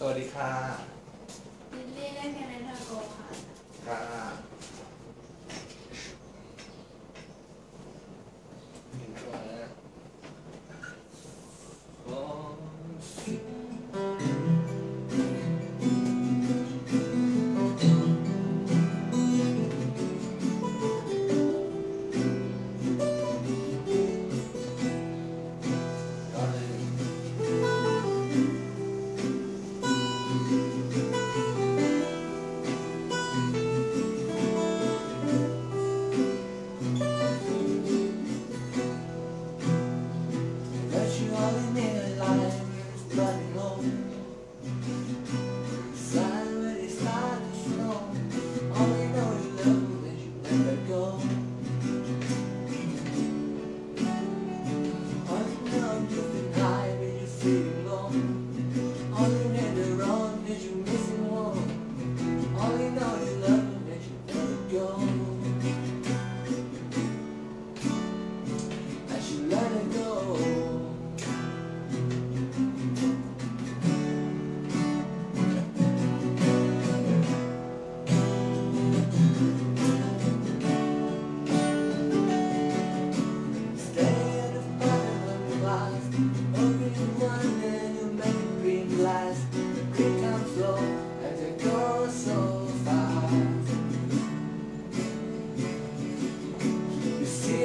สวัสดีค่ะลิลลี่ได้เพียงในเธอโกค่ะ ค่ะ Música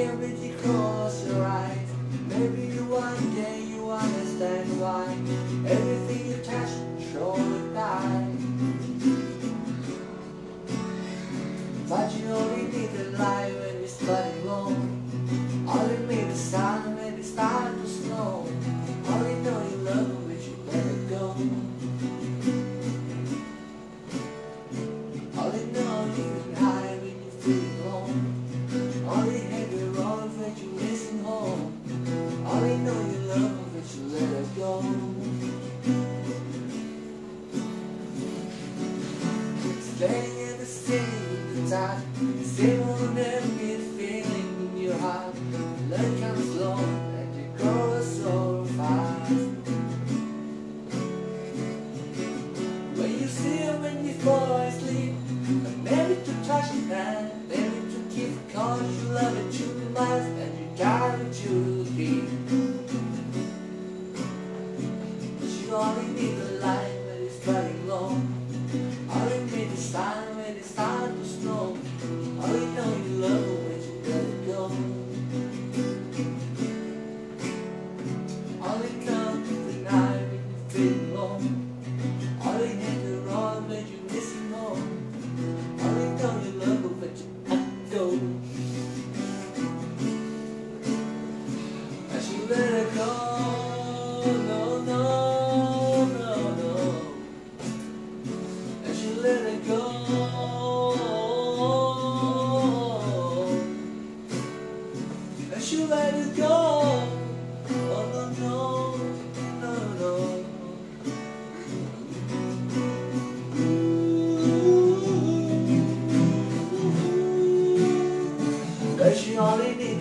You see everything cross your eyes. Maybe one day you understand why everything you touch surely die. But you only need a light when it's flooding low. Only need the sun when it's time to snow. You her when you fall asleep, and maybe to touch her hand, maybe to keep cause you love it too much and you got it too deep. But you only need the light when it's running low. Only need the sun when it's time to snow. Only know you love when you let it go. Only know the night when you feel alone. Let it go. I should let it go. Oh no no no no. She only need